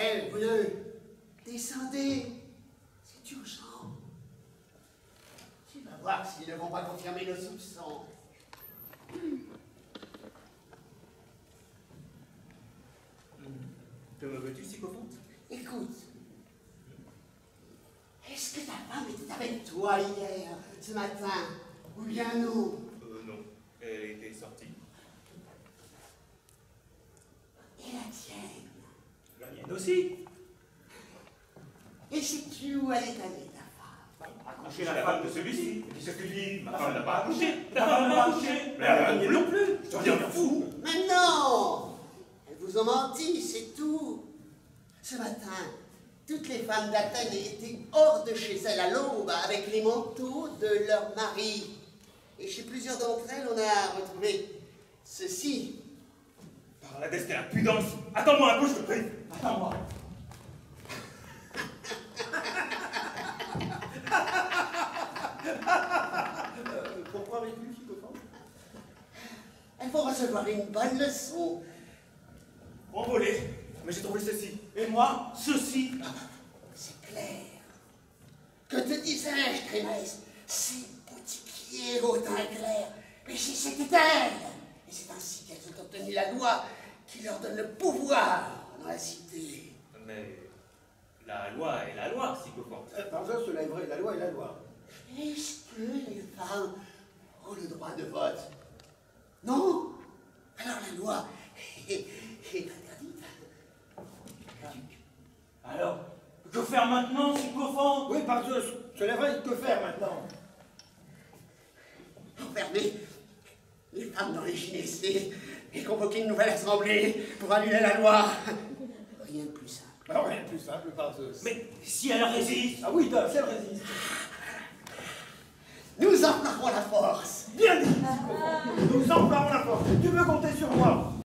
Elle bleue, descendez. C'est urgent. Tu vas voir s'ils ne vont pas confirmer nos soupçons. Que me veux-tu, sycophante Écoute. Est-ce que ta femme était avec toi hier, ce matin? Ou bien non Euh, non. Elle était sortie. Et la tienne La mienne aussi. Et sais-tu où elle est allée, ta femme? Accoucher la femme de celui-ci. Et qu'est-ce que tu dis Ma femme n'a pas accouché. Ta femme n'a pas accouché. Mais mienne non plus. Je deviens fou. Mais non Elles vous ont menti, c'est tout. Ce matin, toutes les femmes d'Athènes étaient hors de chez elles à l'aube avec les manteaux de leurs maris. Et chez plusieurs d'entre elles, on a retrouvé ceci. La destinée impudence. Attends-moi un peu, je te prie. Attends-moi. Euh, pourquoi ris-tu, sycophante Elles vont recevoir une bonne leçon. Envolé. Mais j'ai trouvé ceci. Et moi, ceci. C'est clair. Que te disais-je, Trémès Ces boutiquiers au teint clair. Mais si c'était elles Et c'est ainsi qu'elles ont obtenu la loi qui leur donne le pouvoir dans la cité. Mais la loi est la loi, sycophante. Euh, Par cela est vrai, la loi est la loi. Est-ce que les femmes ont le droit de vote? Non? Alors la loi est, est interdite. Alors, que faire maintenant, sycophante Oui, par Zeus, cela est vrai, que faire maintenant? Enfermer les femmes dans les gynécées et convoquer une nouvelle assemblée pour annuler la loi. Rien de plus simple. Alors, rien de plus simple, par Zeus. Mais si elle résiste Ah oui, Dove, elle résiste. Nous emploierons la force. Bien dit. Nous emploierons